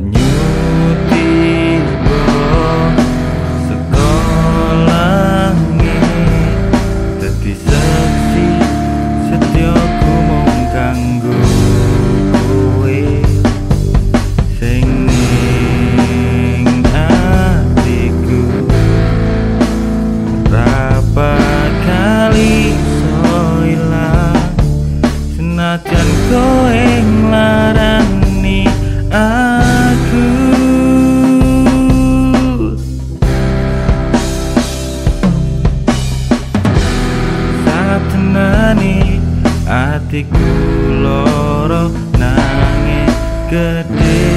you ngrasani atiku loro nangis gedhe.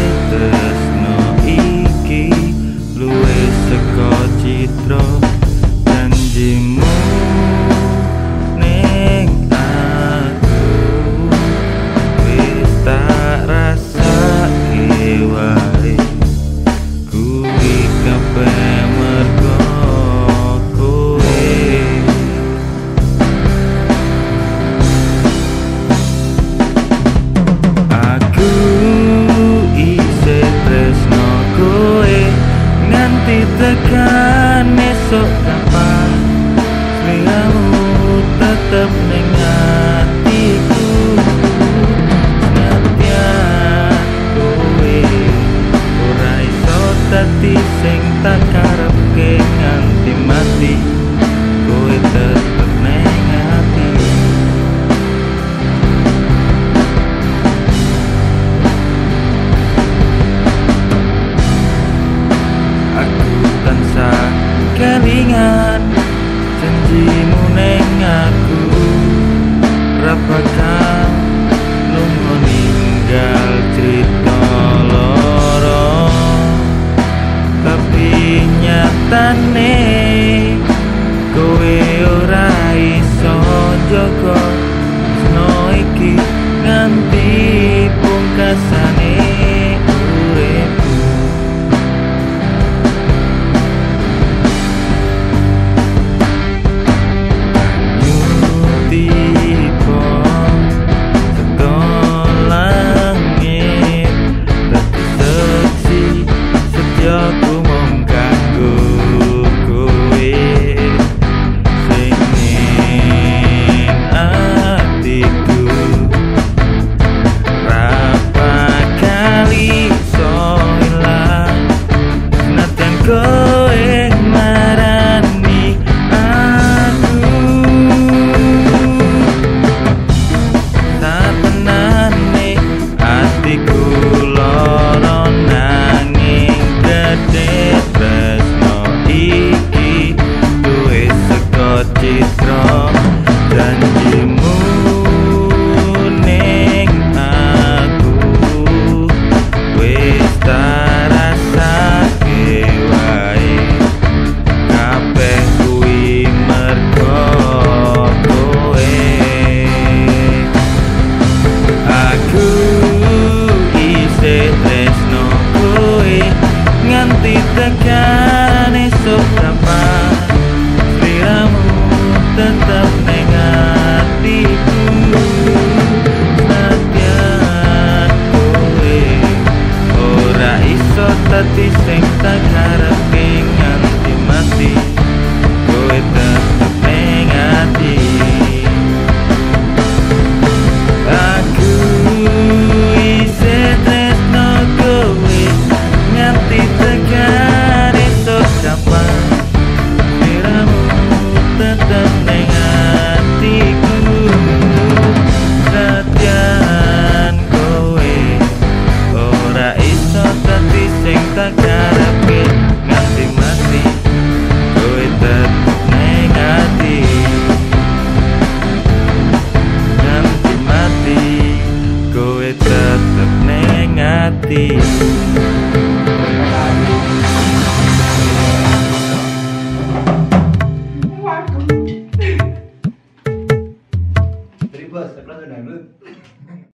hati sing tak karepke nganti mati. Kue tetep neng hati aku tansah kelingan janjimu neng aku. Rapakan nunggu ninggal cerita. abandoned